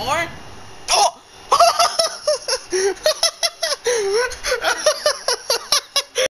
Or